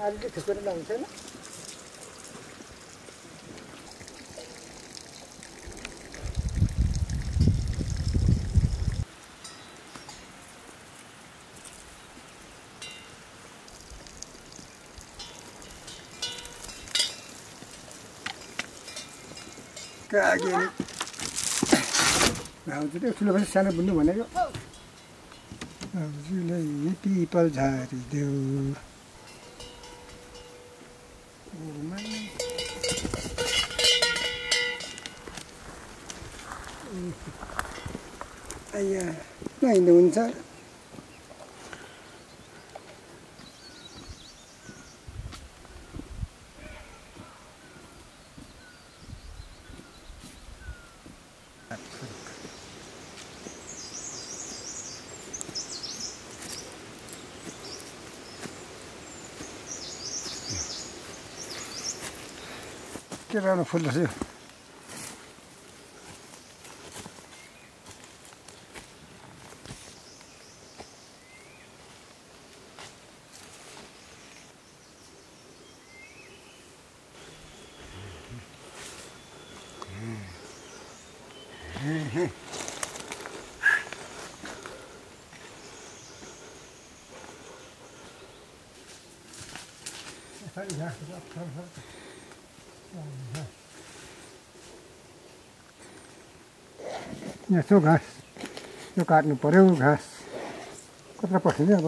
अहिले थुपेर लाउँछ होइन भाउजू ठुलो भएपछि सानो बुन्नु भनेको भाउजूले पिपल झारिदेऊ allá no hay ningún Qué raro fue el. यसो घाँस यो काट्नु पऱ्यो घाँस कता पठाइदियो अब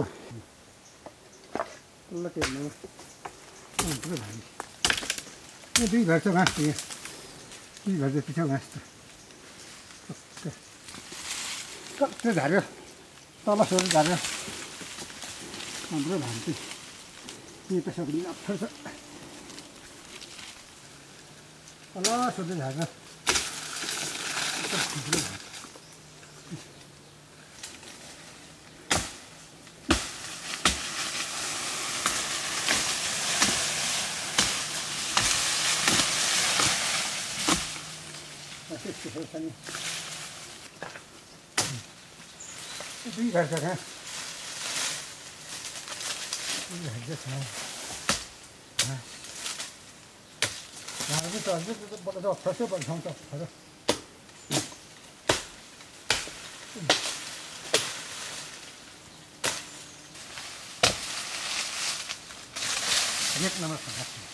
ल के भन्नु भाइ दुई घर छ घाँस त यहाँ दुई घर जति छ घाँस त कस्तो झार्यो तल सोर झार्यो हाम्रो भान्ति यही पैसा पनि अप्ठ्यारो छ तल सोध्दै かかかかですね。然后这这这把这拍摄把上照拍的。Нет, на нас, на нас.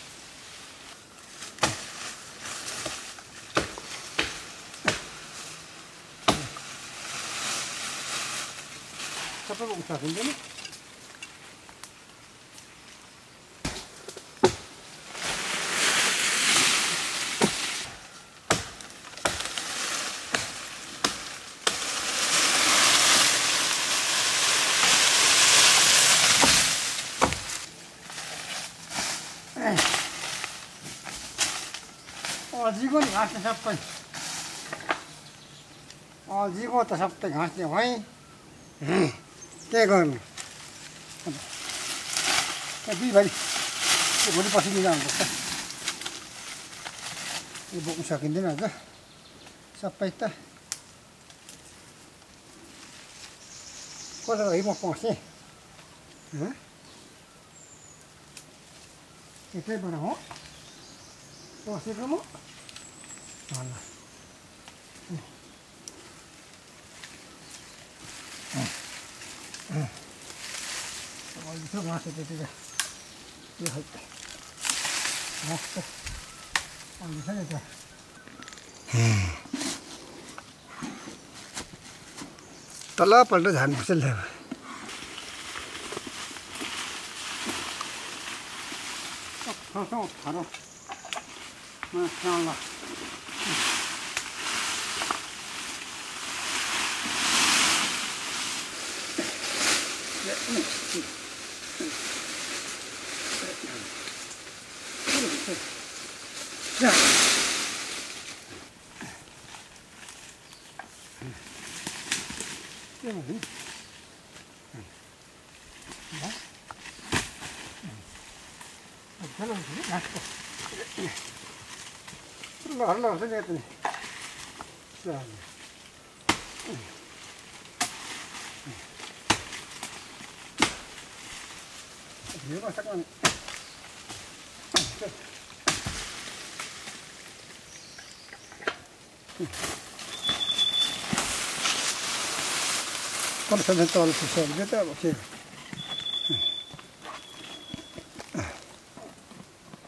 tarafa uçakın değil mi? 지고 가서 잡고 어 지고 또 잡고 가서 와이 응 के गर्नु दुई भाइ भोलि पछि लिँदा हुनुपर्छ यो बोक्नु सकिँदैन अझ सबै त कसो है म पसेँ यतैबाट हो। पसेको म। ल। छ घाँस त्यतिर यो घाँस त अहिले छ नि त तलपल्ट झार्नुपर्छ अप्ठ्यारो ल 하나 놨고. 풀로 하려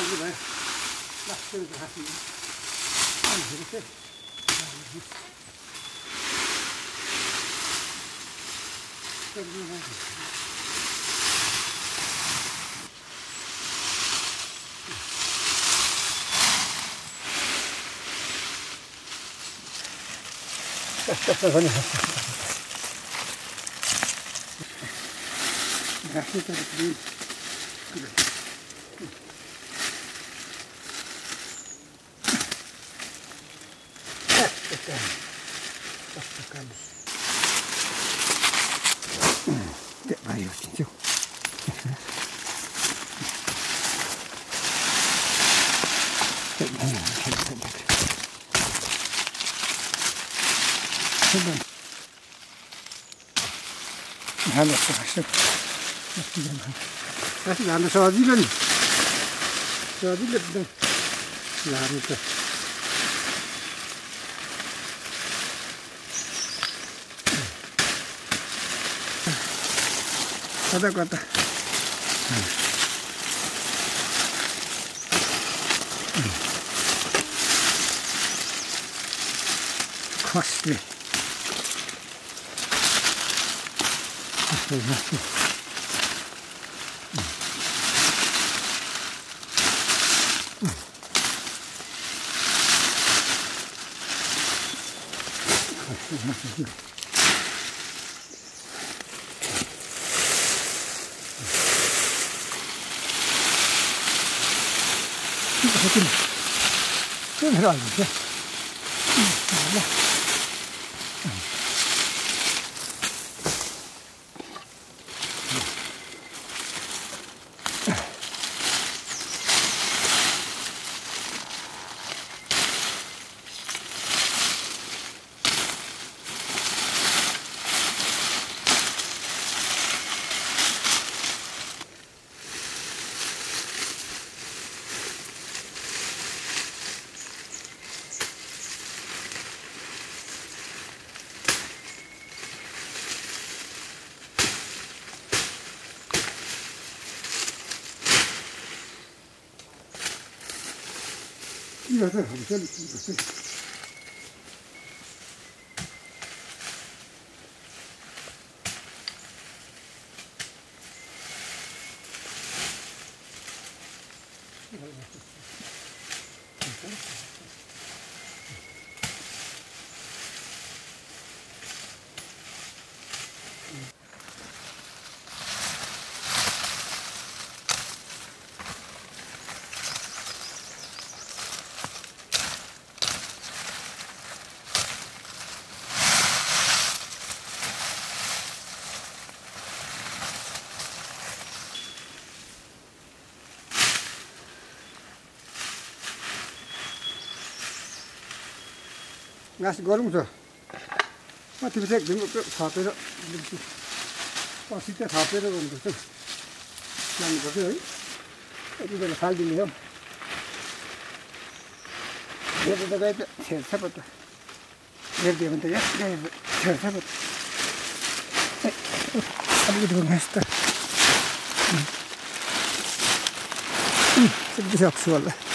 Anyway, that's going to happen. I'm going to say. Gracias por Destacamos. De varios sitios. Hallo, Frasche. Das ist alles, was ich will. Was ich will, dann. Ja, bitte. 硬た硬い。壊して。壊して壊してい。快进来进来让你们进来这这这这这. घाँस गरौँ छ माथि पछि एकदम थपेर पछि चाहिँ थपेर गर्नुपर्छ लानुपर्छ है यति बेला फालिदिने हो हेर्दा त गाई त छेड्छ पो त हेरिदियो भने त यहाँ गाई छेड्छ पो त अलिकति घाँस त सक्छु होला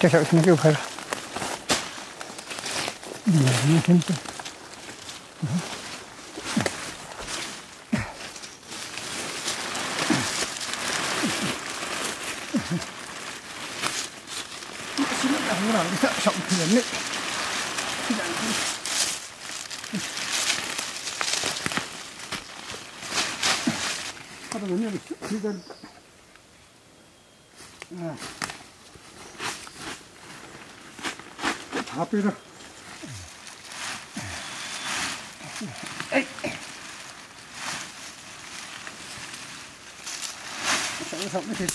chắc sợ xin kêu phải Điều như thế này Xin lỗi đóng vào cái sợ sọng thuyền đấy Hadi ben yedik. Güzel. Evet. 啊对这哎。哎整一没得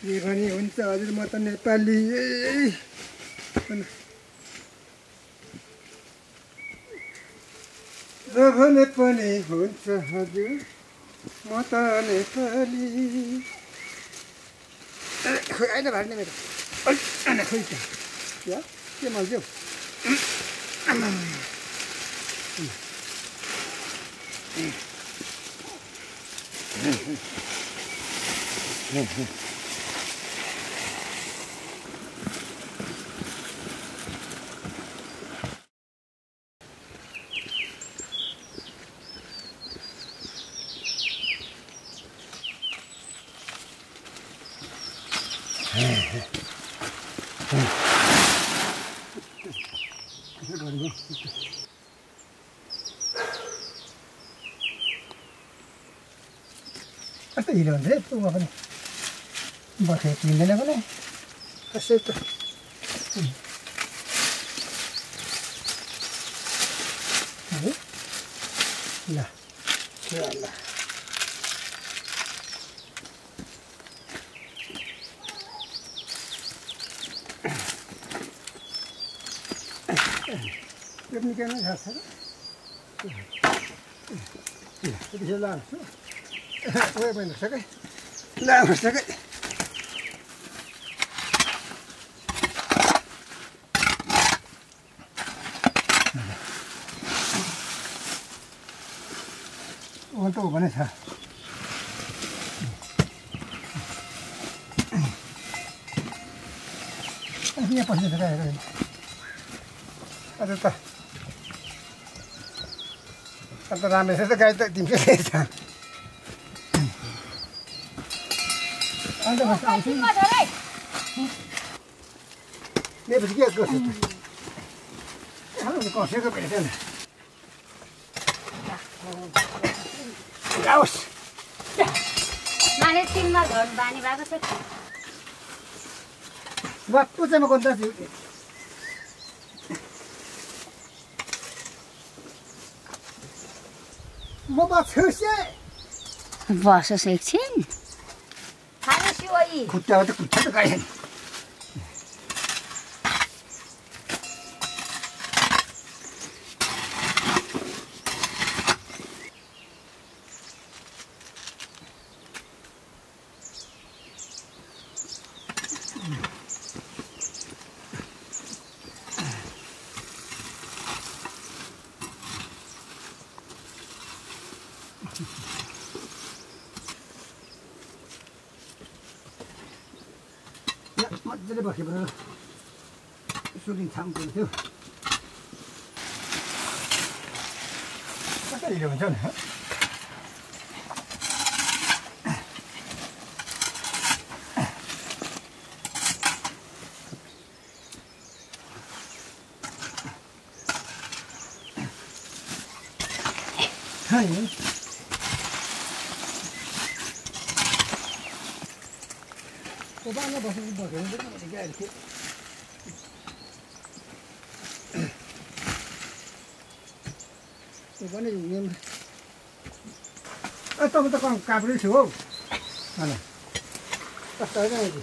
के भने हुन्छ हजुर म त नेपाली भने पनि हुन्छ हजुर। म त नेपाली खोइ आइन मेरो। खोइ त। के मल्थ्यो Mm-hmm. कस्तो हिरो हुन्छ है पुमा पनि बसेको किन्दैन पनि कसै त ल ल त्यो त्यसो लान्छु Ué, ए ओए बहिनी छ कै लास् भने छ गाई अन्त त अन्त राम्रै छ त गाई त दिन्छ अन्त आउँछु। के गर्छु कसेको भेटेन। जाओस्। माने तिनमा घर बानी भएको छ चाहिँ म गर्दा म बस्छु बसोस् एकछिन। はいい。食ってはまたこっちとてかへん。गाएन मजाले बसेबाट सुलिङ थाम्को थियो कता हुन्छ नि होइन पनि गाडी थियो त्यो पनि तपाईँ त? कहाँ काभ्रै छु हौ होइन कस्तो होइन अहिले